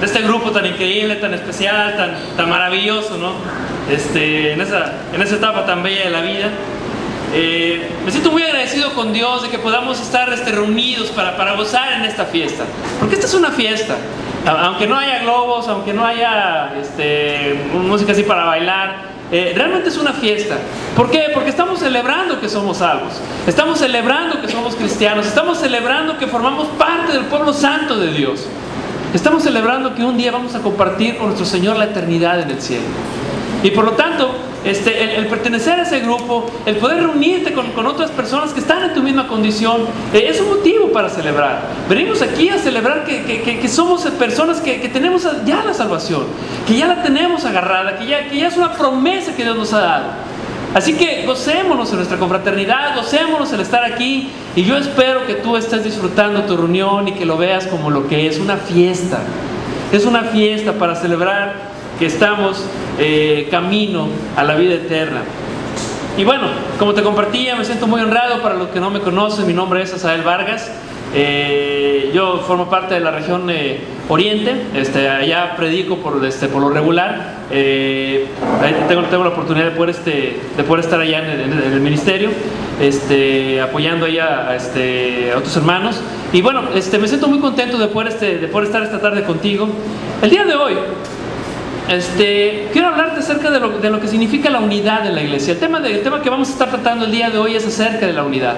de este grupo tan increíble, tan especial, tan, tan maravilloso, ¿no? Este, en, esa, en esa etapa tan bella de la vida. Eh, me siento muy agradecido con Dios de que podamos estar este, reunidos para, para gozar en esta fiesta. Porque esta es una fiesta. Aunque no haya globos, aunque no haya este, música así para bailar, eh, realmente es una fiesta. ¿Por qué? Porque estamos celebrando que somos salvos. Estamos celebrando que somos cristianos. Estamos celebrando que formamos parte del pueblo santo de Dios. Estamos celebrando que un día vamos a compartir con nuestro Señor la eternidad en el cielo. Y por lo tanto, este, el, el pertenecer a ese grupo, el poder reunirte con, con otras personas que están en tu misma condición, eh, es un motivo para celebrar. Venimos aquí a celebrar que, que- que- que somos personas que, tenemos ya la salvación, que ya la tenemos agarrada, que ya, que ya es una promesa que Dios nos ha dado. Así que gocémonos en nuestra confraternidad, gocémonos el estar aquí y yo espero que tú estés disfrutando tu reunión y que lo veas como lo que es, una fiesta. Es una fiesta para celebrar que estamos eh, camino a la vida eterna. Y bueno, como te compartía, me siento muy honrado para los que no me conocen, mi nombre es Asael Vargas. Eh, yo formo parte de la región eh, Oriente, este, allá predico por, este, por lo regular. Eh, ahí tengo, tengo la oportunidad de poder, este, de poder estar allá en en el- ministerio, este, apoyando allá a, este, a otros hermanos. Y bueno, este, me siento muy contento de poder, este, de poder estar esta tarde contigo. El día de hoy este, quiero hablarte acerca de lo, de lo que significa la unidad en la iglesia. El tema, de- el tema que vamos a estar tratando el día de hoy es acerca de la unidad.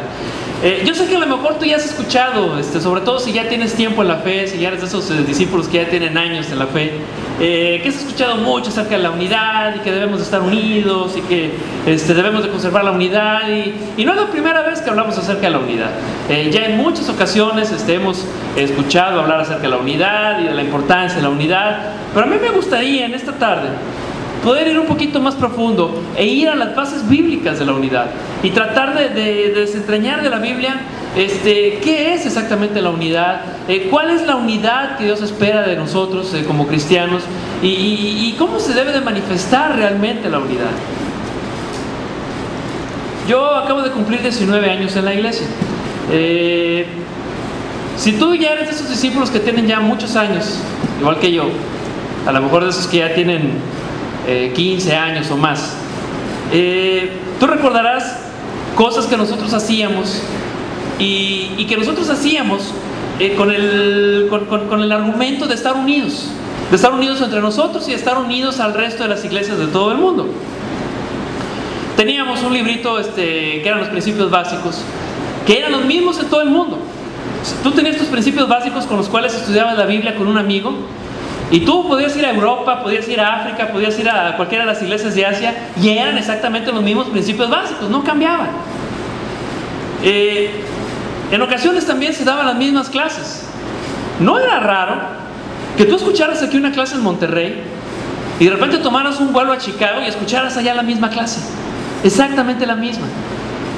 Eh, yo sé que a lo mejor tú ya has escuchado, este, sobre todo si ya tienes tiempo en la fe, si ya eres de esos eh, discípulos que ya tienen años en la fe, eh, que has escuchado mucho acerca de la unidad y que debemos de estar unidos y que este, debemos de conservar la unidad. Y, y no es la primera vez que hablamos acerca de la unidad. Eh, ya en muchas ocasiones este, hemos escuchado hablar acerca de la unidad y de la importancia de la unidad, pero a mí me gustaría en esta tarde poder ir un poquito más profundo e ir a las bases bíblicas de la unidad y tratar de, de- de desentrañar de la Biblia este, qué es exactamente la unidad, Eh, cuál es la unidad que Dios espera de nosotros eh, como cristianos y, y- y cómo se debe de manifestar realmente la unidad. Yo acabo de cumplir 19 años en la iglesia. Eh, si tú ya eres de esos discípulos que tienen ya muchos años, igual que yo, a lo mejor de esos que ya tienen eh, 15 años o más, eh, tú recordarás cosas que nosotros hacíamos y, que nosotros hacíamos eh, con, el, con el argumento de estar unidos, de estar unidos entre nosotros y de estar unidos al resto de las iglesias de todo el mundo. Teníamos un librito este, que eran los principios básicos, que eran los mismos en todo el mundo. Tú tenías tus principios básicos con los cuales estudiabas la Biblia con un amigo, y tú podías ir a Europa, podías ir a África, podías ir a cualquiera de las iglesias de Asia, y eran exactamente los mismos principios básicos, no cambiaban. Eh, en ocasiones también se daban las mismas clases. No era raro que tú escucharas aquí una clase en Monterrey y de repente tomaras un vuelo a Chicago y escucharas allá la misma clase. Exactamente la misma.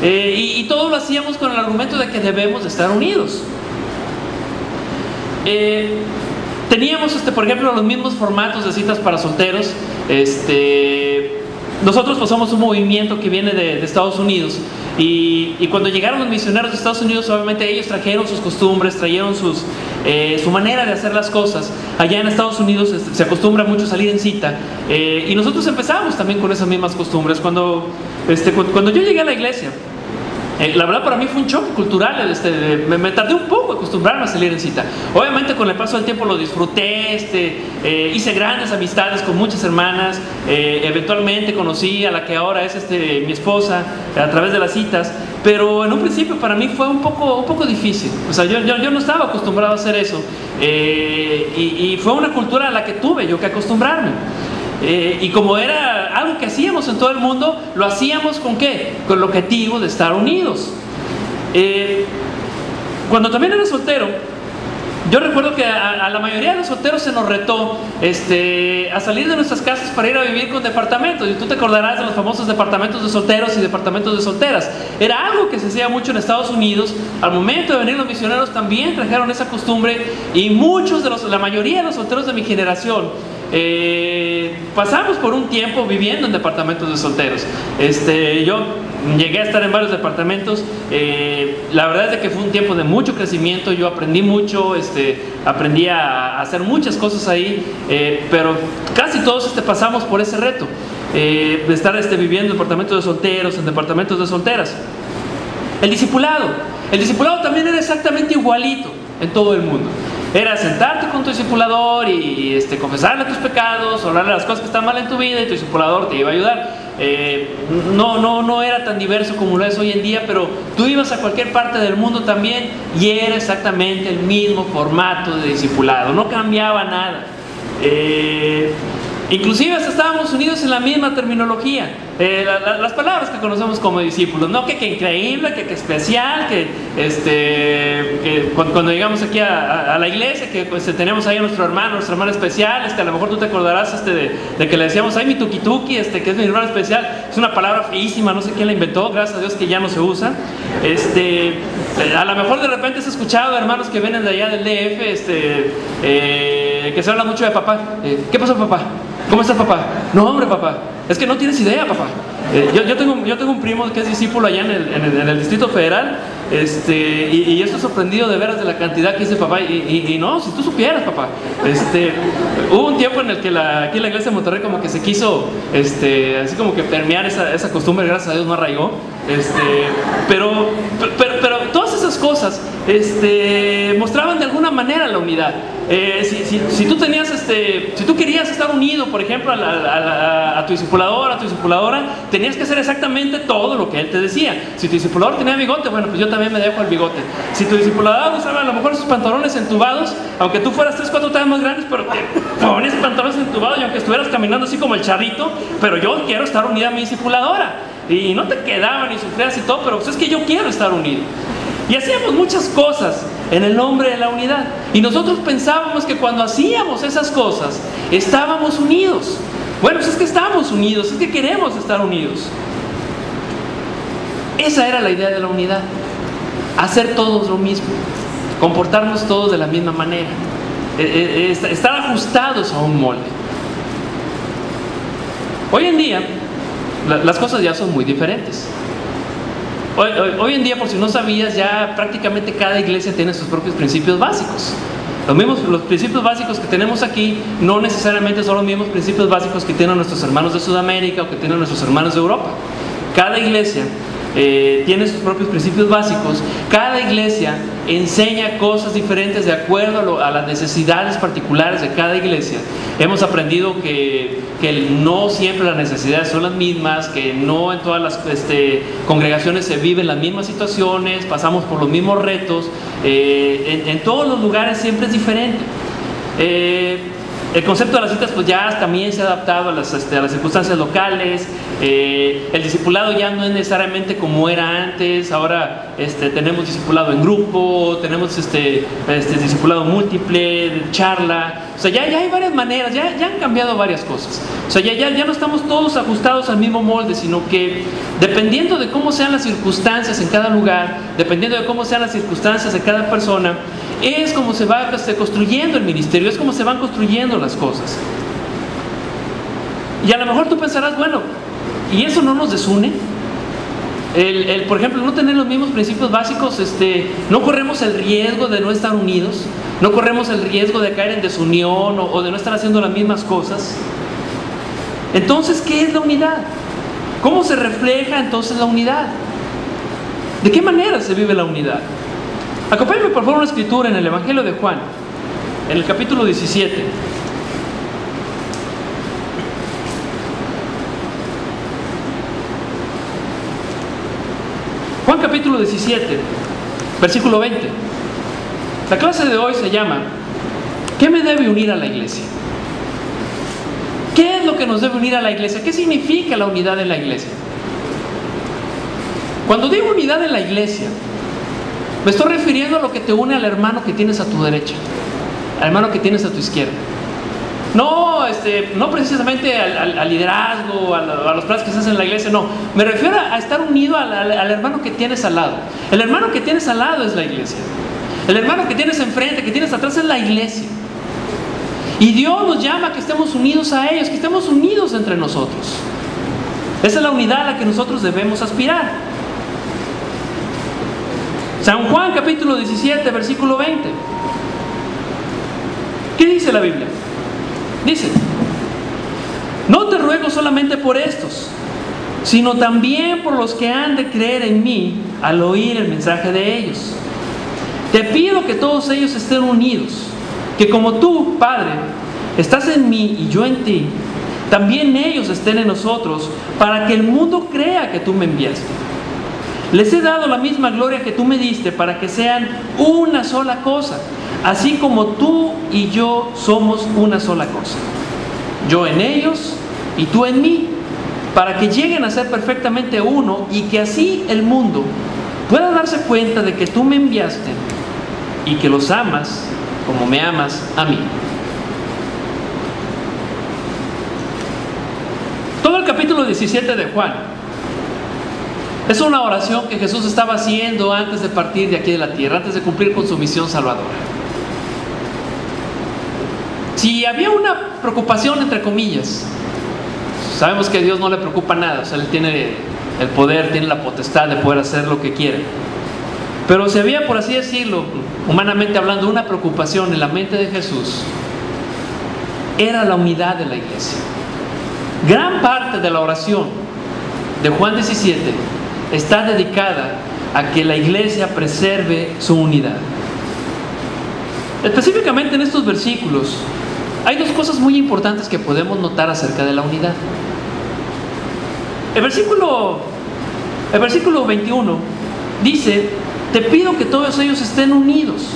Eh, y, todo lo hacíamos con el argumento de que debemos de estar unidos. Eh, teníamos, este, por ejemplo, los mismos formatos de citas para solteros. Este, nosotros pues, somos un movimiento que viene de, de Estados Unidos. Y, y cuando llegaron los misioneros de Estados Unidos, obviamente ellos trajeron sus costumbres, trajeron sus, eh, su manera de hacer las cosas. Allá en Estados Unidos este, se acostumbra mucho salir en cita. eh, y nosotros empezamos también con esas mismas costumbres. Cuando, este, cu- cuando yo llegué a la iglesia, eh, la verdad para mí fue un choque cultural, este, me, me tardé un poco acostumbrarme a salir en cita. Obviamente con el paso del tiempo lo disfruté, este, eh, hice grandes amistades con muchas hermanas, eh, eventualmente conocí a la que ahora es este, mi esposa a través de las citas, pero en un principio para mí fue un poco, un poco difícil, o sea, yo, yo, yo no estaba acostumbrado a hacer eso eh, y, fue una cultura a la que tuve yo que acostumbrarme. Eh, y como era algo que hacíamos en todo el mundo, lo hacíamos con qué? Con el objetivo de estar unidos. Eh, cuando también era soltero, yo recuerdo que a, a la mayoría de los solteros se nos retó este, a salir de nuestras casas para ir a vivir con departamentos. Y tú te acordarás de los famosos departamentos de solteros y departamentos de solteras. Era algo que se hacía mucho en Estados Unidos. Al momento de venir los misioneros también trajeron esa costumbre y muchos de los, la mayoría de los solteros de mi generación eh, pasamos por un tiempo viviendo en departamentos de solteros. Este, yo llegué a estar en varios departamentos. Eh, la verdad es que fue un tiempo de mucho crecimiento, yo aprendí mucho, este, aprendí a hacer muchas cosas ahí, eh, pero casi todos este, pasamos por ese reto, de estar este, viviendo en departamentos de solteros, en departamentos de solteras. El discipulado, el discipulado también era exactamente igualito en todo el mundo. Era sentarte con tu discipulador y, este, confesarle tus pecados, hablarle las cosas que están mal en tu vida y tu discipulador te iba a ayudar. Eh, no, no, no era tan diverso como lo es hoy en día, pero tú ibas a cualquier parte del mundo también y era exactamente el mismo formato de discipulado, no cambiaba nada. Eh, Inclusive estábamos unidos en la misma terminología, eh, las palabras que conocemos como discípulos, ¿no? Que, que increíble, que, que, especial, que, este, cuando, llegamos aquí a, la iglesia, que pues, tenemos ahí a nuestro hermano, nuestro hermano especial, este, a lo mejor tú te acordarás este, de, que le decíamos, ay mi tuki tuki, este, que es mi hermano especial, es una palabra feísima, no sé quién la inventó, gracias a Dios que ya no se usa. Este, a lo mejor de repente has escuchado hermanos que vienen de allá del DF, este, eh, que se habla mucho de papá. Eh, ¿Qué pasó papá? ¿Cómo está papá? No, hombre, papá. Es que no tienes idea, papá. Eh, yo, tengo, yo tengo un primo que es discípulo allá en el, en el, Distrito Federal este, y, estoy sorprendido de veras de la cantidad que dice papá. Y, no, si tú supieras, papá. Este, hubo un tiempo en el que la, aquí la iglesia de Monterrey como que se quiso, este, así como que permear esa, esa costumbre, gracias a Dios no arraigó. Este, pero, pero, esas cosas este, mostraban de alguna manera la unidad. Eh, si, tú tenías, este, si tú querías estar unido, por ejemplo, a, tu discipulador, a tu discipuladora, tenías que hacer exactamente todo lo que él te decía. Si tu discipulador tenía bigote, bueno, pues yo también me dejo el bigote. Si tu discipulador usaba a lo mejor sus pantalones entubados, aunque tú fueras tres, cuatro tallas más grandes, pero te pones pantalones entubados y aunque estuvieras caminando así como el charrito, pero yo quiero estar unida a mi discipuladora. Y no te quedaban y sufrías y todo, pero pues es que yo quiero estar unido. Y hacíamos muchas cosas en el nombre de la unidad. Y nosotros pensábamos que cuando hacíamos esas cosas estábamos unidos. Bueno, pues es que estamos unidos, es que queremos estar unidos. Esa era la idea de la unidad. Hacer todos lo mismo. Comportarnos todos de la misma manera. Eh, eh, estar ajustados a un molde. Hoy en día las cosas ya son muy diferentes. Hoy, en día, por si no sabías, ya prácticamente cada iglesia tiene sus propios principios básicos. Los, mismos, los principios básicos que tenemos aquí no necesariamente son los mismos principios básicos que tienen nuestros hermanos de Sudamérica o que tienen nuestros hermanos de Europa. Cada iglesia eh, tiene sus propios principios básicos. Cada iglesia enseña cosas diferentes de acuerdo a, las necesidades particulares de cada iglesia. Hemos aprendido que, no siempre las necesidades son las mismas, que no en todas las este, congregaciones se viven las mismas situaciones, pasamos por los mismos retos. Eh, en, todos los lugares siempre es diferente. Eh, el concepto de las citas pues ya también se ha adaptado a las, este, a las circunstancias locales. Eh, el discipulado ya no es necesariamente como era antes. Ahora este, tenemos discipulado en grupo, tenemos este, este discipulado múltiple, charla. O sea, ya, ya hay varias maneras, ya, ya han cambiado varias cosas. O sea, ya, ya, ya no estamos todos ajustados al mismo molde, sino que dependiendo de cómo sean las circunstancias en cada lugar, dependiendo de cómo sean las circunstancias de cada persona, es como se va construyendo el ministerio, es como se van construyendo las cosas. Y a lo mejor tú pensarás, bueno, ¿y eso no nos desune? El, por ejemplo, no tener los mismos principios básicos, este, no corremos el riesgo de no estar unidos, no corremos el riesgo de caer en desunión o, o de no estar haciendo las mismas cosas. Entonces, ¿qué es la unidad? ¿Cómo se refleja entonces la unidad? ¿De qué manera se vive la unidad? Acompáñame por favor una escritura en el Evangelio de Juan, en el capítulo 17. Juan capítulo 17, versículo 20. La clase de hoy se llama ¿Qué me debe unir a la iglesia? ¿Qué es lo que nos debe unir a la iglesia? ¿Qué significa la unidad en la iglesia? Cuando digo unidad en la iglesia, me estoy refiriendo a lo que te une al hermano que tienes a tu derecha, al hermano que tienes a tu izquierda. No, este, no precisamente al, liderazgo, a, los planes que se hacen en la iglesia, no. Me refiero a, estar unido al, al, hermano que tienes al lado. El hermano que tienes al lado es la iglesia. El hermano que tienes enfrente, que tienes atrás es la iglesia. Y Dios nos llama a que estemos unidos a ellos, que estemos unidos entre nosotros. Esa es la unidad a la que nosotros debemos aspirar. San Juan capítulo 17, versículo 20. ¿Qué dice la Biblia? Dice, no te ruego solamente por estos, sino también por los que han de creer en mí al oír el mensaje de ellos. Te pido que todos ellos estén unidos, que como tú, Padre, estás en mí y yo en ti, también ellos estén en nosotros, para que el mundo crea que tú me enviaste. Les he dado la misma gloria que tú me diste para que sean una sola cosa, así como tú y yo somos una sola cosa. Yo en ellos y tú en mí, para que lleguen a ser perfectamente uno y que así el mundo pueda darse cuenta de que tú me enviaste y que los amas como me amas a mí. Todo el capítulo 17 de Juan es una oración que Jesús estaba haciendo antes de partir de aquí de la tierra, antes de cumplir con su misión salvadora. Si había una preocupación, entre comillas, sabemos que a Dios no le preocupa nada, o sea, Él tiene el poder, tiene la potestad de poder hacer lo que quiere. Pero si había, por así decirlo, humanamente hablando, una preocupación en la mente de Jesús, era la unidad de la iglesia. Gran parte de la oración de Juan 17 está dedicada a que la iglesia preserve su unidad. Específicamente en estos versículos hay dos cosas muy importantes que podemos notar acerca de la unidad. El versículo, el versículo 21 dice, te pido que todos ellos estén unidos,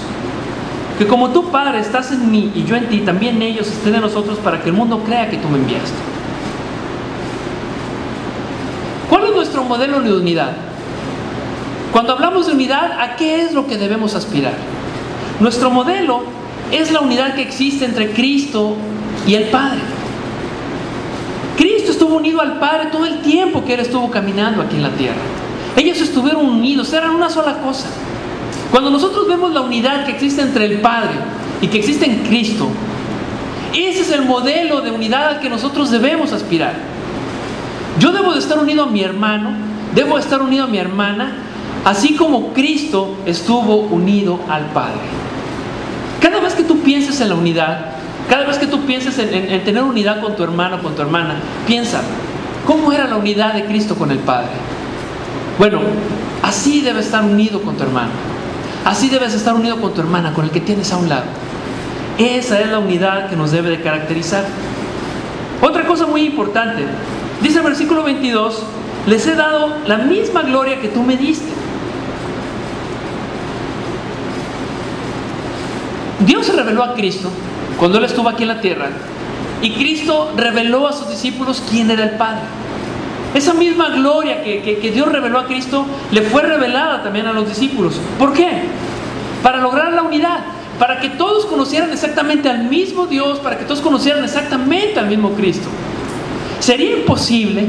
que como tú Padre estás en mí y yo en ti, también ellos estén en nosotros para que el mundo crea que tú me enviaste. ¿Cuál es nuestro modelo de unidad? Cuando hablamos de unidad, ¿a qué es lo que debemos aspirar? Nuestro modelo es la unidad que existe entre Cristo y el Padre. Cristo estuvo unido al Padre todo el tiempo que Él estuvo caminando aquí en la tierra. Ellos estuvieron unidos, eran una sola cosa. Cuando nosotros vemos la unidad que existe entre el Padre y que existe en Cristo, ese es el modelo de unidad al que nosotros debemos aspirar. Yo debo de estar unido a mi hermano, debo de estar unido a mi hermana, así como Cristo estuvo unido al Padre. Cada vez que tú pienses en la unidad, cada vez que tú pienses en, en, tener unidad con tu hermano, con tu hermana, piensa, ¿cómo era la unidad de Cristo con el Padre? Bueno, así debes estar unido con tu hermano. Así debes estar unido con tu hermana, con el que tienes a un lado. Esa es la unidad que nos debe de caracterizar. Otra cosa muy importante, dice el versículo 22, les he dado la misma gloria que tú me diste. Dios se reveló a Cristo cuando Él estuvo aquí en la tierra y Cristo reveló a sus discípulos quién era el Padre. Esa misma gloria que, que, Dios reveló a Cristo le fue revelada también a los discípulos. ¿Por qué? Para lograr la unidad, para que todos conocieran exactamente al mismo Dios, para que todos conocieran exactamente al mismo Cristo. Sería imposible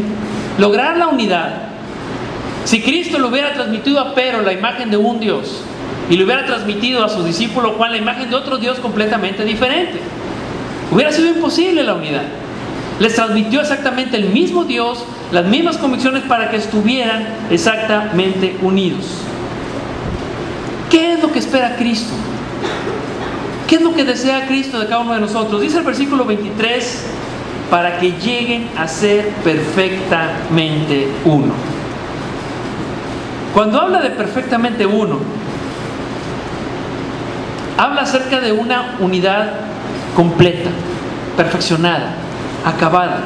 lograr la unidad si Cristo le hubiera transmitido a Pedro la imagen de un Dios y le hubiera transmitido a su discípulo Juan la imagen de otro Dios completamente diferente. Hubiera sido imposible la unidad. Les transmitió exactamente el mismo Dios, las mismas convicciones para que estuvieran exactamente unidos. ¿Qué es lo que espera Cristo? ¿Qué es lo que desea Cristo de cada uno de nosotros? Dice el versículo 23, para que lleguen a ser perfectamente uno. Cuando habla de perfectamente uno, habla acerca de una unidad completa, perfeccionada, acabada,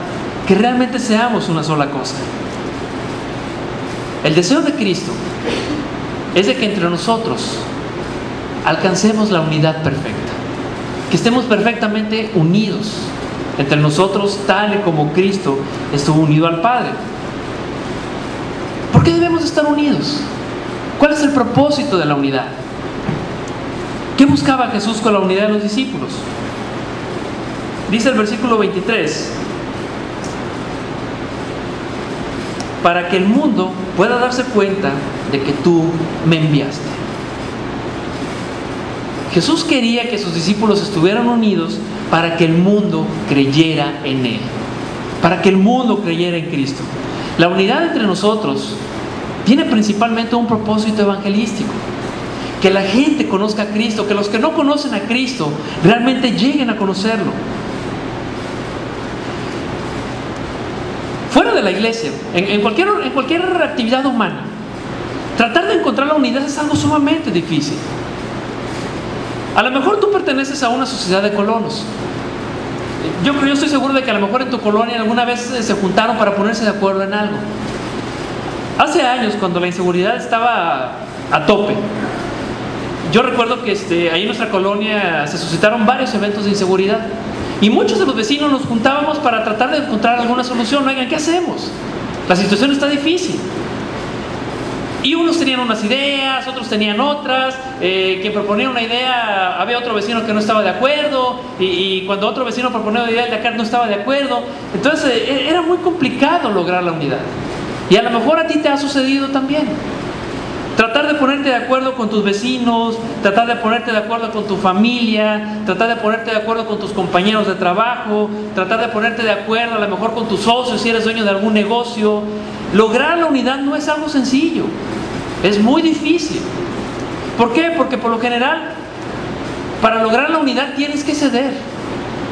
que realmente seamos una sola cosa. El deseo de Cristo es de que entre nosotros alcancemos la unidad perfecta, que estemos perfectamente unidos entre nosotros tal y como Cristo estuvo unido al Padre. ¿Por qué debemos estar unidos? ¿Cuál es el propósito de la unidad? ¿Qué buscaba Jesús con la unidad de los discípulos? Dice el versículo 23, para que el mundo pueda darse cuenta de que tú me enviaste. Jesús quería que sus discípulos estuvieran unidos para que el mundo creyera en Él, para que el mundo creyera en Cristo. La unidad entre nosotros tiene principalmente un propósito evangelístico. Que la gente conozca a Cristo, que los que no conocen a Cristo realmente lleguen a conocerlo. Fuera de la iglesia, en, cualquier, actividad humana, tratar de encontrar la unidad es algo sumamente difícil. A lo mejor tú perteneces a una sociedad de colonos. Yo, yo estoy seguro de que a lo mejor en tu colonia alguna vez se juntaron para ponerse de acuerdo en algo. Hace años, cuando la inseguridad estaba a tope, yo recuerdo que este, ahí en nuestra colonia se suscitaron varios eventos de inseguridad. Y muchos de los vecinos nos juntábamos para tratar de encontrar alguna solución. Oigan, ¿qué hacemos? La situación está difícil. Y unos tenían unas ideas, otros tenían otras. Eh, quien proponía una idea, había otro vecino que no estaba de acuerdo. Y, cuando otro vecino proponía una idea, el de acá no estaba de acuerdo. Entonces eh, era muy complicado lograr la unidad. Y a lo mejor a ti te ha sucedido también. Tratar de ponerte de acuerdo con tus vecinos, tratar de ponerte de acuerdo con tu familia, tratar de ponerte de acuerdo con tus compañeros de trabajo, tratar de ponerte de acuerdo a lo mejor con tus socios si eres dueño de algún negocio. Lograr la unidad no es algo sencillo, es muy difícil. ¿Por qué? Porque por lo general, para lograr la unidad tienes que ceder.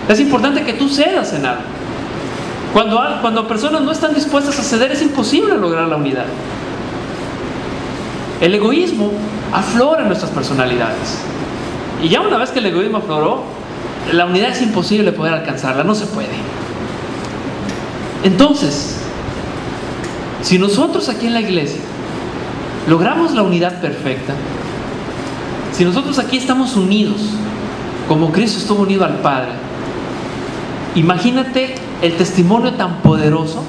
Es importante que tú cedas en algo. Cuando, cuando personas no están dispuestas a ceder es imposible lograr la unidad. El egoísmo aflora en nuestras personalidades. Y ya una vez que el egoísmo afloró, la unidad es imposible poder alcanzarla, no se puede. Entonces, si nosotros aquí en la iglesia logramos la unidad perfecta, si nosotros aquí estamos unidos, como Cristo estuvo unido al Padre, imagínate el testimonio tan poderoso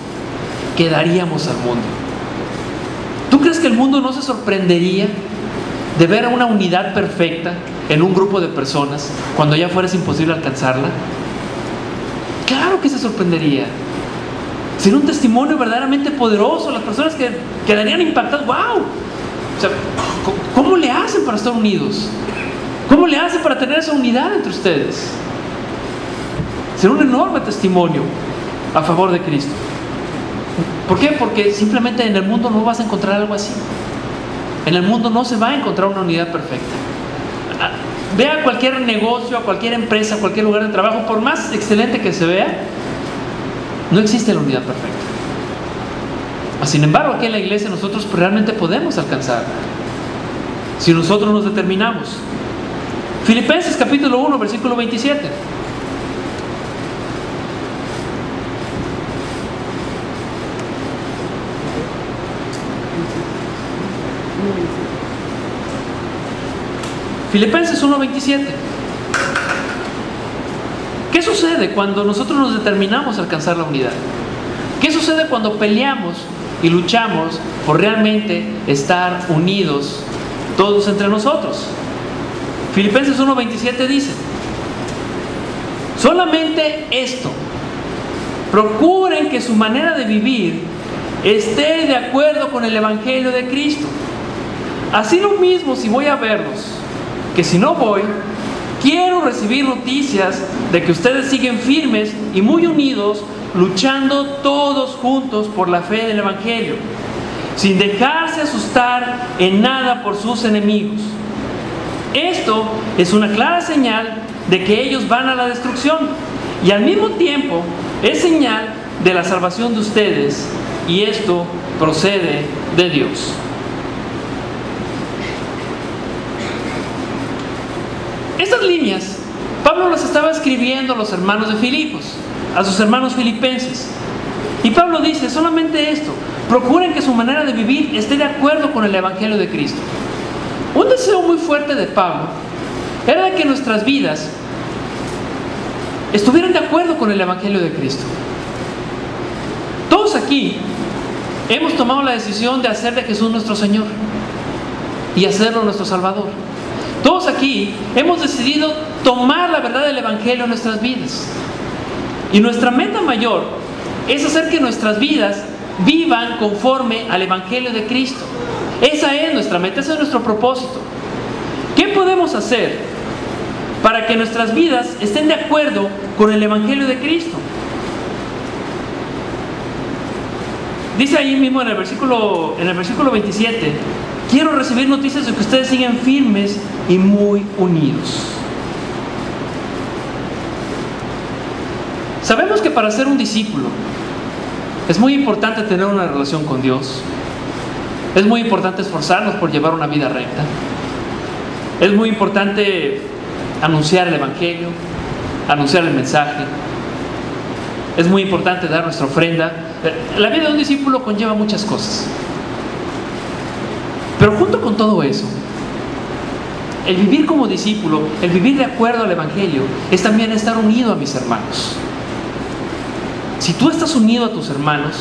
que daríamos al mundo. ¿Tú crees que el mundo no se sorprendería de ver una unidad perfecta en un grupo de personas cuando ya fuera imposible alcanzarla? Claro que se sorprendería. Sería un testimonio verdaderamente poderoso. Las personas que quedarían impactadas, wow. O sea, ¿cómo le hacen para estar unidos? ¿Cómo le hacen para tener esa unidad entre ustedes? Será un enorme testimonio a favor de Cristo. ¿Por qué? Porque simplemente en el mundo no vas a encontrar algo así. En el mundo no se va a encontrar una unidad perfecta. Ah, vea cualquier negocio, a cualquier empresa, a cualquier lugar de trabajo, por más excelente que se vea, no existe la unidad perfecta. Ah, sin embargo, aquí en la iglesia nosotros realmente podemos alcanzarla. Si nosotros nos determinamos. Filipenses capítulo 1, versículo 27. Filipenses 1:27. ¿Qué sucede cuando nosotros nos determinamos a alcanzar la unidad? ¿Qué sucede cuando peleamos y luchamos por realmente estar unidos todos entre nosotros? Filipenses 1:27 dice, solamente esto, procuren que su manera de vivir esté de acuerdo con el Evangelio de Cristo. Así lo mismo si voy a verlos que si no voy, quiero recibir noticias de que ustedes siguen firmes y muy unidos, luchando todos juntos por la fe del Evangelio, sin dejarse asustar en nada por sus enemigos. Esto es una clara señal de que ellos van a la destrucción y al mismo tiempo es señal de la salvación de ustedes y esto procede de Dios. Líneas, Pablo las estaba escribiendo a los hermanos de Filipos, a sus hermanos filipenses. Y Pablo dice, solamente esto, procuren que su manera de vivir esté de acuerdo con el Evangelio de Cristo. Un deseo muy fuerte de Pablo era que nuestras vidas estuvieran de acuerdo con el Evangelio de Cristo. Todos aquí hemos tomado la decisión de hacer de Jesús nuestro Señor y hacerlo nuestro Salvador. Todos aquí hemos decidido tomar la verdad del Evangelio en nuestras vidas. Y nuestra meta mayor es hacer que nuestras vidas vivan conforme al Evangelio de Cristo. Esa es nuestra meta, ese es nuestro propósito. ¿Qué podemos hacer para que nuestras vidas estén de acuerdo con el Evangelio de Cristo? Dice ahí mismo en el versículo, en el versículo 27, quiero recibir noticias de que ustedes siguen firmes y muy unidos. Sabemos que para ser un discípulo es muy importante tener una relación con Dios. Es muy importante esforzarnos por llevar una vida recta. Es muy importante anunciar el Evangelio, anunciar el mensaje. Es muy importante dar nuestra ofrenda. La vida de un discípulo conlleva muchas cosas. Todo eso, el vivir como discípulo, el vivir de acuerdo al Evangelio, es también estar unido a mis hermanos. Si tú estás unido a tus hermanos,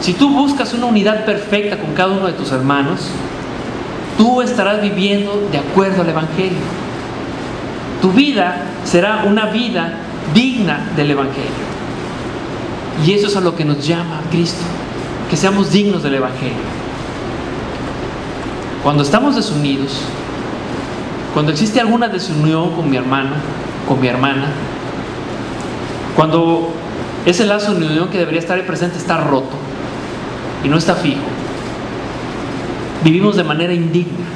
si tú buscas una unidad perfecta con cada uno de tus hermanos, tú estarás viviendo de acuerdo al Evangelio. Tu vida será una vida digna del Evangelio. Y eso es a lo que nos llama Cristo, que seamos dignos del Evangelio. Cuando estamos desunidos, cuando existe alguna desunión con mi hermano, con mi hermana, cuando ese lazo de unión que debería estar ahí presente está roto y no está fijo, vivimos de manera indigna,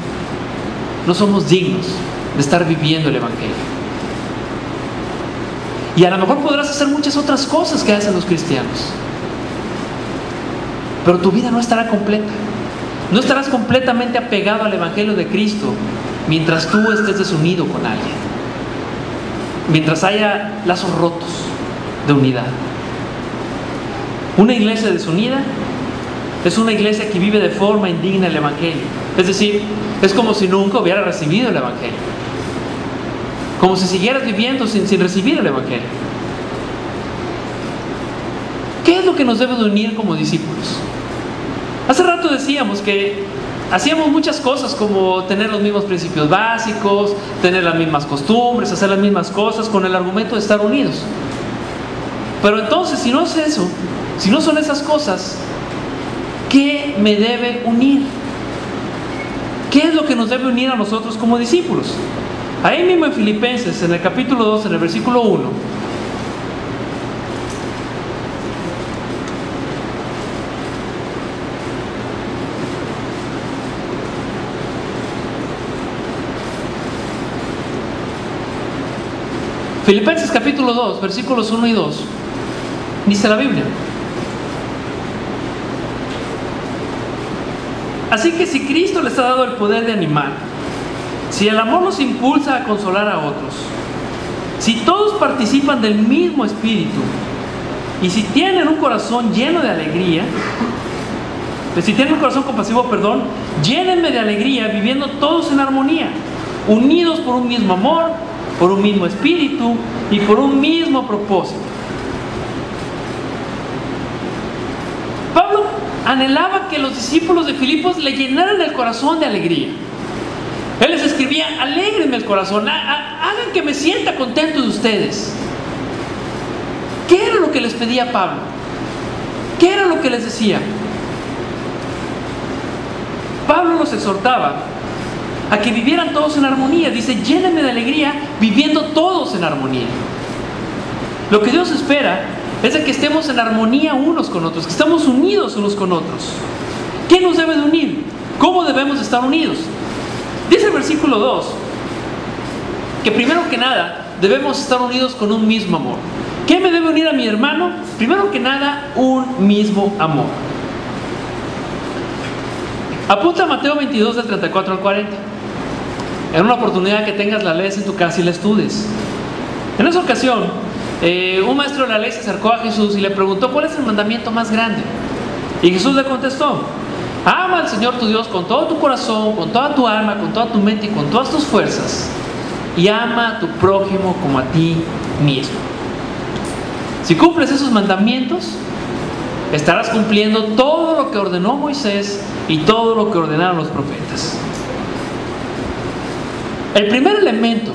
no somos dignos de estar viviendo el Evangelio. Y a lo mejor podrás hacer muchas otras cosas que hacen los cristianos, pero tu vida no estará completa. No estarás completamente apegado al Evangelio de Cristo mientras tú estés desunido con alguien. Mientras haya lazos rotos de unidad. Una iglesia desunida es una iglesia que vive de forma indigna el Evangelio. Es decir, es como si nunca hubiera recibido el Evangelio. Como si siguieras viviendo sin, sin recibir el Evangelio. ¿Qué es lo que nos debe de unir como discípulos? Hace rato decíamos que hacíamos muchas cosas como tener los mismos principios básicos, tener las mismas costumbres, hacer las mismas cosas con el argumento de estar unidos. Pero entonces, si no es eso, si no son esas cosas, ¿qué me debe unir? ¿Qué es lo que nos debe unir a nosotros como discípulos? Ahí mismo en Filipenses, en el capítulo 2, en el versículo 1, Filipenses capítulo 2, versículos 1 y 2, dice la Biblia. Así que si Cristo les ha dado el poder de animar, si el amor nos impulsa a consolar a otros, si todos participan del mismo espíritu y si tienen un corazón lleno de alegría, pues si tienen un corazón compasivo, perdón, llénenme de alegría viviendo todos en armonía, unidos por un mismo amor por un mismo espíritu y por un mismo propósito. Pablo anhelaba que los discípulos de Filipos le llenaran el corazón de alegría. Él les escribía, alegrenme el corazón, hagan que me sienta contento de ustedes. ¿Qué era lo que les pedía Pablo? ¿Qué era lo que les decía? Pablo los exhortaba a que vivieran todos en armonía. Dice, llénenme de alegría viviendo todos en armonía. Lo que Dios espera es de que estemos en armonía unos con otros, que estemos unidos unos con otros. ¿Qué nos debe de unir? ¿Cómo debemos estar unidos? Dice el versículo 2 que primero que nada debemos estar unidos con un mismo amor. ¿Qué me debe unir a mi hermano? Primero que nada, un mismo amor. Apunta a Mateo 22 del 34 al 40. En una oportunidad que tengas la ley en tu casa y la estudes. En esa ocasión, eh, un maestro de la ley se acercó a Jesús y le preguntó cuál es el mandamiento más grande. Y Jesús le contestó, ama al Señor tu Dios con todo tu corazón, con toda tu alma, con toda tu mente y con todas tus fuerzas. Y ama a tu prójimo como a ti mismo. Si cumples esos mandamientos, estarás cumpliendo todo lo que ordenó Moisés y todo lo que ordenaron los profetas. El primer elemento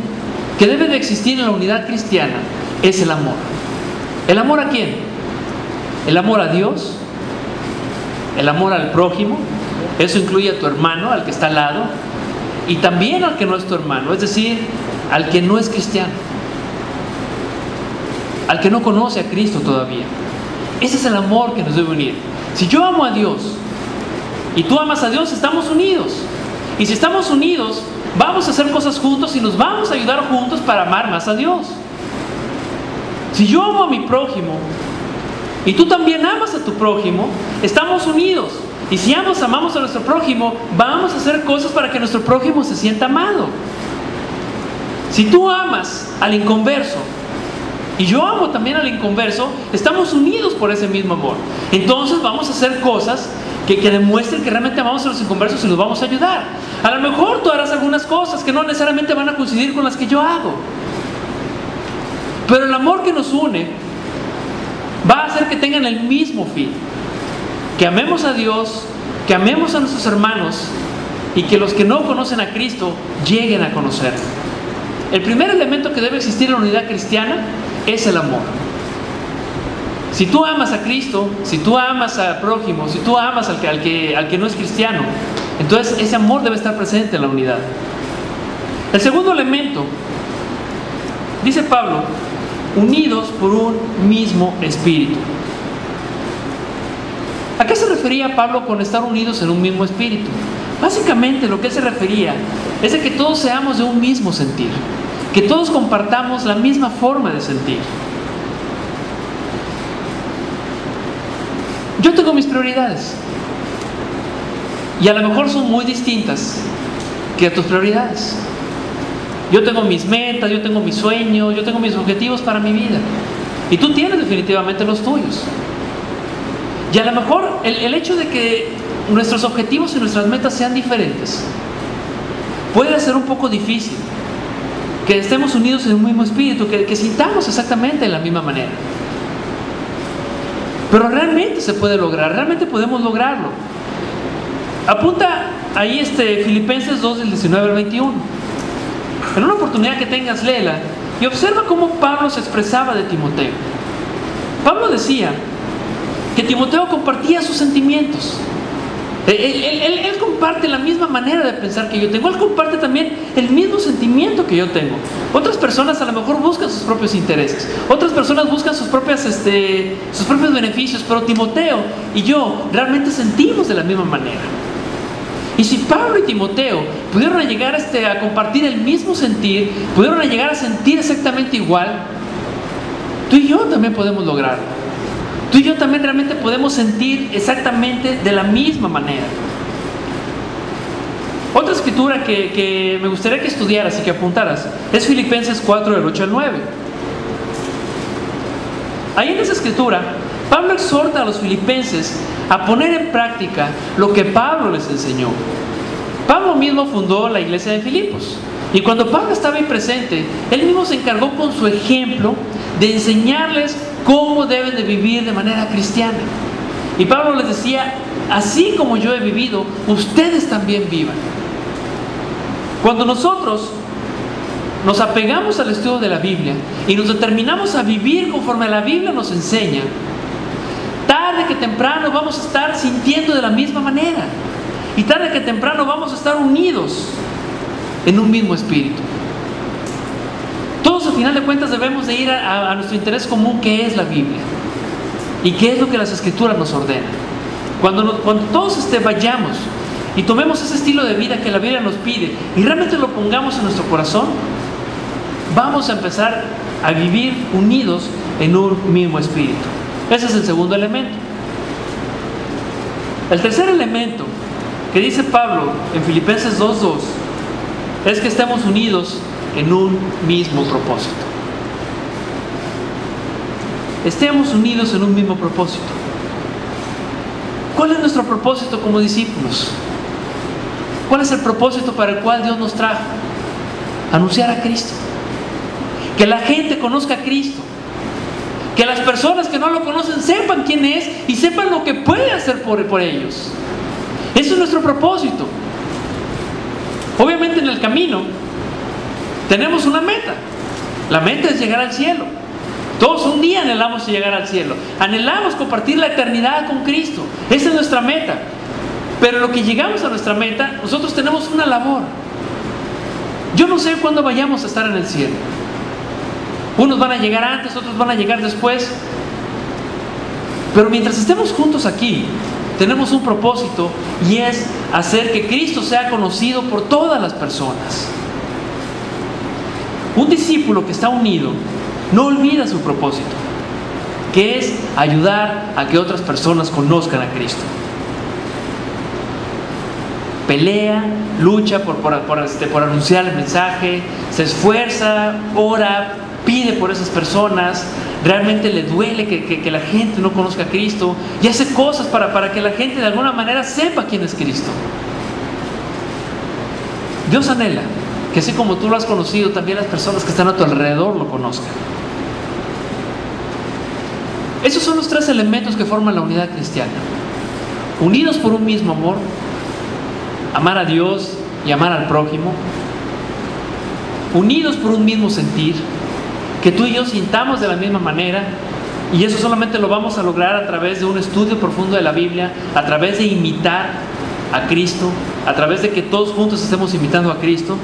que debe de existir en la unidad cristiana es el amor. ¿El amor a quién? El amor a Dios, el amor al prójimo, eso incluye a tu hermano, al que está al lado, y también al que no es tu hermano, es decir, al que no es cristiano, al que no conoce a Cristo todavía. Ese es el amor que nos debe unir. Si yo amo a Dios y tú amas a Dios, estamos unidos. Y si estamos unidos, vamos a hacer cosas juntos y nos vamos a ayudar juntos para amar más a Dios. Si yo amo a mi prójimo y tú también amas a tu prójimo, estamos unidos. Y si ambos amamos a nuestro prójimo, vamos a hacer cosas para que nuestro prójimo se sienta amado. Si tú amas al inconverso y yo amo también al inconverso, estamos unidos por ese mismo amor. Entonces vamos a hacer cosas que, demuestren que realmente amamos a los inconversos y los vamos a ayudar. A lo mejor tú harás algunas cosas que no necesariamente van a coincidir con las que yo hago. Pero el amor que nos une va a hacer que tengan el mismo fin. Que amemos a Dios, que amemos a nuestros hermanos y que los que no conocen a Cristo lleguen a conocer. El primer elemento que debe existir en la unidad cristiana es el amor. Si tú amas a Cristo, si tú amas al prójimo, si tú amas al que, al que, al que no es cristiano, entonces ese amor debe estar presente en la unidad. El segundo elemento, dice Pablo, unidos por un mismo espíritu. ¿A qué se refería Pablo con estar unidos en un mismo espíritu? Básicamente lo que se refería es de que todos seamos de un mismo sentir, que todos compartamos la misma forma de sentir. Yo tengo mis prioridades y a lo mejor son muy distintas que tus prioridades. Yo tengo mis metas, yo tengo mis sueños, yo tengo mis objetivos para mi vida. Y tú tienes definitivamente los tuyos. Y a lo mejor el, hecho de que nuestros objetivos y nuestras metas sean diferentes puede ser un poco difícil. Que estemos unidos en un mismo espíritu, que, que sintamos exactamente de la misma manera. Pero realmente se puede lograr, realmente podemos lograrlo. Apunta ahí este Filipenses 2 del 19 al 21. En una oportunidad que tengas, léela y observa cómo Pablo se expresaba de Timoteo. Pablo decía que Timoteo compartía sus sentimientos. Él, él, él, él, comparte la misma manera de pensar que yo tengo. Él comparte también el mismo sentimiento que yo tengo. Otras personas a lo mejor buscan sus propios intereses. Otras personas buscan sus, propias, este, sus propios beneficios. Pero Timoteo y yo realmente sentimos de la misma manera. Y si Pablo y Timoteo pudieron llegar este, a compartir el mismo sentir, pudieron llegar a sentir exactamente igual, tú y yo también podemos lograrlo. Tú y yo también realmente podemos sentir exactamente de la misma manera. Otra escritura que, me gustaría que estudiaras y que apuntaras es Filipenses 4, del 8 al 9. Ahí en esa escritura, Pablo exhorta a los filipenses a poner en práctica lo que Pablo les enseñó. Pablo mismo fundó la iglesia de Filipos. Y cuando Pablo estaba ahí presente, él mismo se encargó con su ejemplo de enseñarles cómo deben de vivir de manera cristiana. Y Pablo les decía, así como yo he vivido, ustedes también vivan. Cuando nosotros nos apegamos al estudio de la Biblia y nos determinamos a vivir conforme la Biblia nos enseña, tarde que temprano vamos a estar sintiendo de la misma manera. Y tarde que temprano vamos a estar unidos en un mismo espíritu. Todos al final de cuentas debemos de ir a, nuestro interés común que es la Biblia y qué es lo que las escrituras nos ordenan. Cuando, cuando todos este, vayamos y tomemos ese estilo de vida que la Biblia nos pide y realmente lo pongamos en nuestro corazón, vamos a empezar a vivir unidos en un mismo espíritu. Ese es el segundo elemento. El tercer elemento que dice Pablo en Filipenses 2.2 es que estemos unidos en un mismo propósito. Estemos unidos en un mismo propósito. ¿Cuál es nuestro propósito como discípulos? ¿Cuál es el propósito para el cual Dios nos trajo? Anunciar a Cristo. Que la gente conozca a Cristo. Que las personas que no lo conocen sepan quién es y sepan lo que puede hacer por, por ellos. Ese es nuestro propósito. Obviamente en el camino tenemos una meta. La meta es llegar al cielo. Todos un día anhelamos llegar al cielo. Anhelamos compartir la eternidad con Cristo. Esa es nuestra meta. Pero lo que llegamos a nuestra meta, nosotros tenemos una labor. Yo no sé cuándo vayamos a estar en el cielo. Unos van a llegar antes, otros van a llegar después. Pero mientras estemos juntos aquí, tenemos un propósito y es hacer que Cristo sea conocido por todas las personas. Un discípulo que está unido no olvida su propósito, que es ayudar a que otras personas conozcan a Cristo. Pelea, lucha por, este, por anunciar el mensaje, se esfuerza, ora, pide por esas personas, realmente le duele que, la gente no conozca a Cristo y hace cosas para, para que la gente de alguna manera sepa quién es Cristo. Dios anhela que así como tú lo has conocido, también las personas que están a tu alrededor lo conozcan. Esos son los tres elementos que forman la unidad cristiana. Unidos por un mismo amor, amar a Dios y amar al prójimo. Unidos por un mismo sentir, que tú y yo sintamos de la misma manera. Y eso solamente lo vamos a lograr a través de un estudio profundo de la Biblia, a través de imitar a Cristo, a través de que todos juntos estemos imitando a Cristo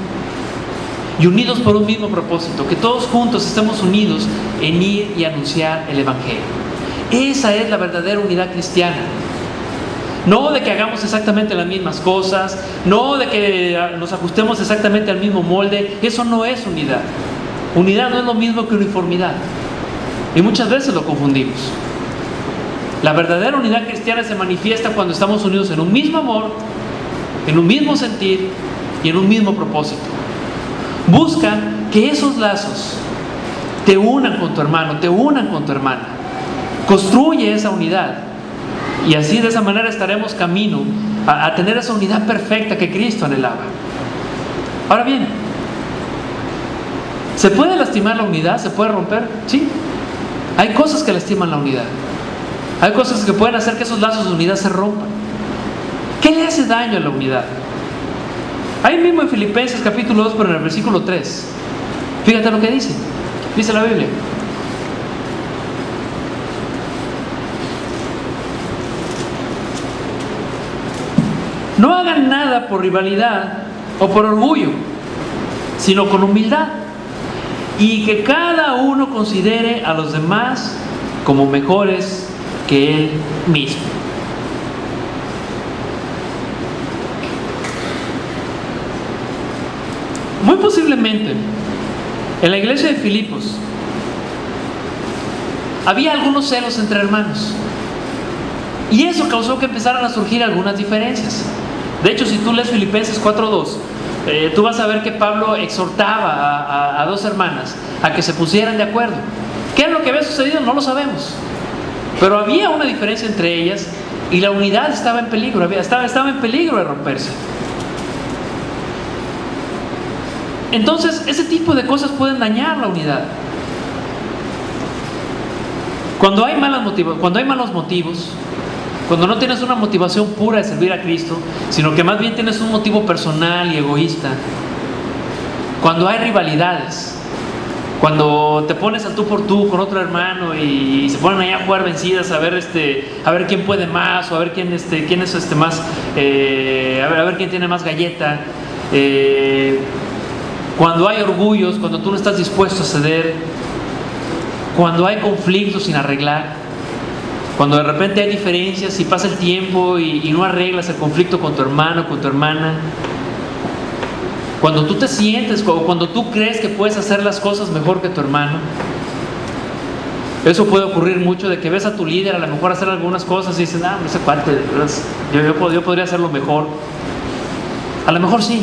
y unidos por un mismo propósito, que todos juntos estemos unidos en ir y anunciar el Evangelio. Esa es la verdadera unidad cristiana. No de que hagamos exactamente las mismas cosas, no de que nos ajustemos exactamente al mismo molde, eso no es unidad. Unidad no es lo mismo que uniformidad. Y muchas veces lo confundimos. La verdadera unidad cristiana se manifiesta cuando estamos unidos en un mismo amor, en un mismo sentir y en un mismo propósito. Busca que esos lazos te unan con tu hermano, te unan con tu hermana. Construye esa unidad. Y así de esa manera estaremos camino a, tener esa unidad perfecta que Cristo anhelaba. Ahora bien, ¿Se puede lastimar la unidad? ¿Se puede romper? Sí. Hay cosas que lastiman la unidad. Hay cosas que pueden hacer que esos lazos de unidad se rompan. ¿Qué le hace daño a la unidad? Ahí mismo en Filipenses capítulo 2, pero en el versículo 3. Fíjate lo que dice. Dice la Biblia. No hagan nada por rivalidad o por orgullo, sino con humildad y que cada uno considere a los demás como mejores que él mismo. Muy posiblemente en la iglesia de Filipos había algunos celos entre hermanos. Y eso causó que empezaran a surgir algunas diferencias. De hecho, si tú lees Filipenses 4.2, eh, tú vas a ver que Pablo exhortaba a, dos hermanas a que se pusieran de acuerdo. ¿Qué es lo que había sucedido? No lo sabemos. Pero había una diferencia entre ellas y la unidad estaba en peligro, estaba, estaba en peligro de romperse. Entonces, ese tipo de cosas pueden dañar la unidad. Cuando hay, malas cuando hay malos motivos, cuando no tienes una motivación pura de servir a Cristo, sino que más bien tienes un motivo personal y egoísta. Cuando hay rivalidades, cuando te pones al tú por tú con otro hermano y, se ponen ahí a jugar vencidas a ver este a ver quién puede más o a ver quién este quién es este más eh, a ver a ver quién tiene más galleta eh, cuando hay orgullos cuando tú no estás dispuesto a ceder cuando hay conflictos sin arreglar cuando de repente hay diferencias y pasa el tiempo y, no arreglas el conflicto con tu hermano, con tu hermana. Cuando tú te sientes o cuando tú crees que puedes hacer las cosas mejor que tu hermano. Eso puede ocurrir mucho de que ves a tu líder a lo mejor hacer algunas cosas y dices, ah, no sé cuánto, yo, yo, yo podría hacerlo mejor. A lo mejor sí.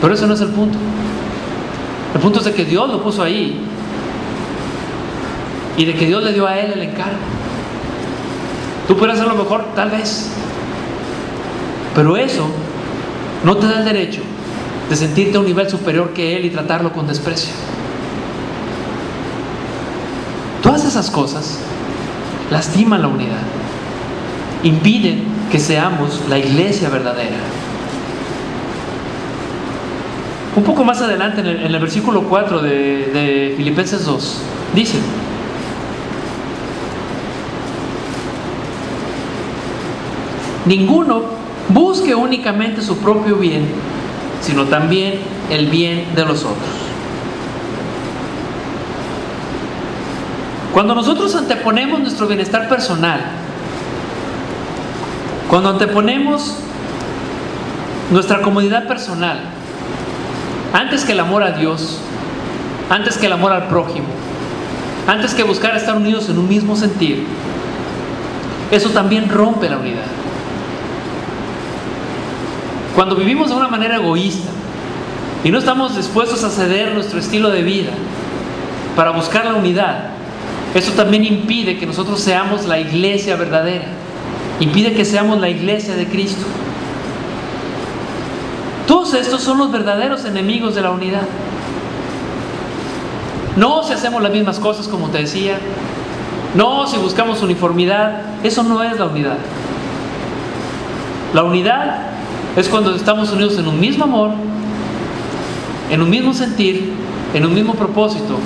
Pero eso no es el punto. El punto es de que Dios lo puso ahí y de que Dios le dio a él el encargo. Tú puedes hacerlo mejor, tal vez. Pero eso no te da el derecho de sentirte a un nivel superior que él y tratarlo con desprecio. Todas esas cosas lastiman la unidad, impiden que seamos la iglesia verdadera. Un poco más adelante, en el, versículo 4 de, de Filipenses 2, dice, Ninguno busque únicamente su propio bien, sino también el bien de los otros. Cuando nosotros anteponemos nuestro bienestar personal, cuando anteponemos nuestra comodidad personal, antes que el amor a Dios, antes que el amor al prójimo, antes que buscar estar unidos en un mismo sentir, eso también rompe la unidad. Cuando vivimos de una manera egoísta y no estamos dispuestos a ceder nuestro estilo de vida para buscar la unidad, eso también impide que nosotros seamos la iglesia verdadera, impide que seamos la iglesia de Cristo. Todos estos son los verdaderos enemigos de la unidad. No si hacemos las mismas cosas como te decía, no si buscamos uniformidad, eso no es la unidad. La unidad es cuando estamos unidos en un mismo amor, en un mismo sentir, en un mismo propósito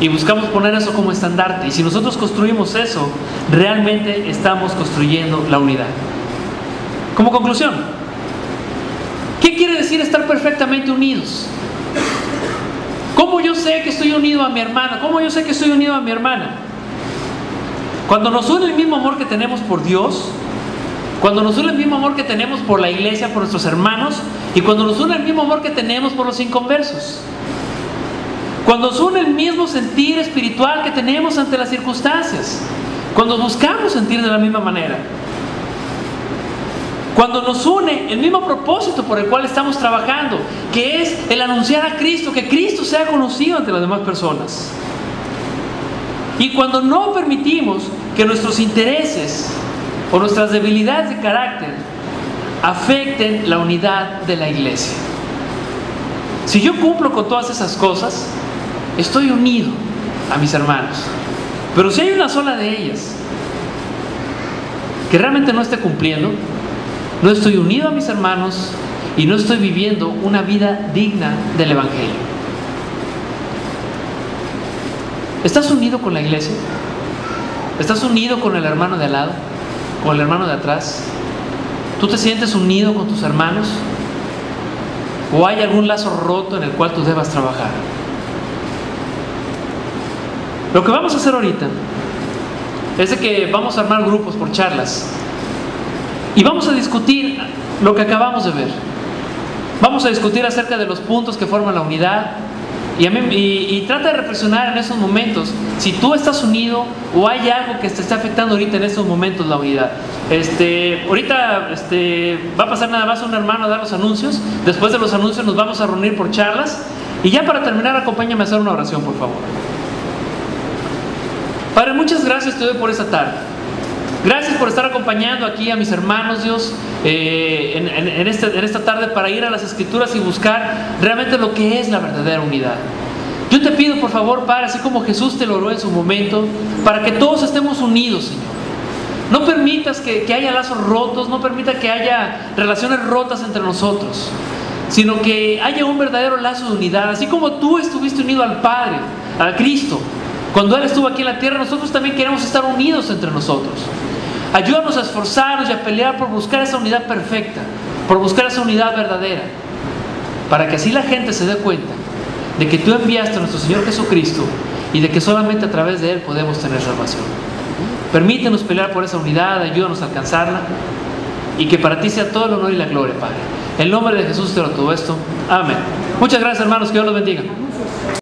y buscamos poner eso como estandarte. Y si nosotros construimos eso, realmente estamos construyendo la unidad. Como conclusión, ¿qué estar perfectamente unidos? ¿Cómo yo sé que estoy unido a mi hermana? ¿Cómo yo sé que estoy unido a mi hermana? Cuando nos une el mismo amor que tenemos por Dios, cuando nos une el mismo amor que tenemos por la iglesia, por nuestros hermanos, y cuando nos une el mismo amor que tenemos por los inconversos. Cuando nos une el mismo sentir espiritual que tenemos ante las circunstancias. Cuando buscamos sentir de la misma manera. Cuando nos une el mismo propósito por el cual estamos trabajando, que es el anunciar a Cristo, que Cristo sea conocido ante las demás personas. Y cuando no permitimos que nuestros intereses o nuestras debilidades de carácter afecten la unidad de la iglesia. Si yo cumplo con todas esas cosas, estoy unido a mis hermanos. Pero si hay una sola de ellas que realmente no esté cumpliendo, no estoy unido a mis hermanos y no estoy viviendo una vida digna del Evangelio. ¿Estás unido con la iglesia? ¿Estás unido con el hermano de al lado? ¿Con el hermano de atrás? ¿Tú te sientes unido con tus hermanos? ¿O hay algún lazo roto en el cual tú debas trabajar? Lo que vamos a hacer ahorita es de que vamos a armar grupos por charlas y vamos a discutir lo que acabamos de ver. Vamos a discutir acerca de los puntos que forman la unidad, y, trata de reflexionar en esos momentos si tú estás unido o hay algo que te está afectando ahorita en esos momentos la unidad. Este, ahorita este, va a pasar nada más un hermano a dar los anuncios. Después de los anuncios nos vamos a reunir por charlas. Y ya para terminar, acompáñame a hacer una oración, por favor. Padre, muchas gracias te doy por esta tarde. Gracias por estar acompañando aquí a mis hermanos, Dios, eh, en, este, en, esta tarde para ir a las escrituras y buscar realmente lo que es la verdadera unidad. Yo te pido, por favor, Padre, así como Jesús te lo oró en su momento, para que todos estemos unidos, Señor. No permitas que, que haya lazos rotos, no permita que haya relaciones rotas entre nosotros, sino que haya un verdadero lazo de unidad. Así como tú estuviste unido al Padre, a Cristo, cuando Él estuvo aquí en la tierra, nosotros también queremos estar unidos entre nosotros. Ayúdanos a esforzarnos y a pelear por buscar esa unidad perfecta, por buscar esa unidad verdadera, para que así la gente se dé cuenta de que tú enviaste a nuestro Señor Jesucristo y de que solamente a través de Él podemos tener salvación. Permítenos pelear por esa unidad, ayúdanos a alcanzarla y que para ti sea todo el honor y la gloria, Padre. En nombre de Jesús te lo todo esto. Amén. Muchas gracias, hermanos. Que Dios los bendiga.